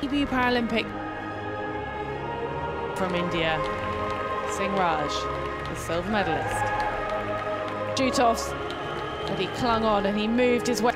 debut Paralympic from India, Singhraj, the silver medalist. Shoot-offs, but he clung on and he moved his way.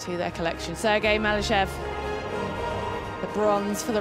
To their collection. Sergei Malyshev, the bronze for the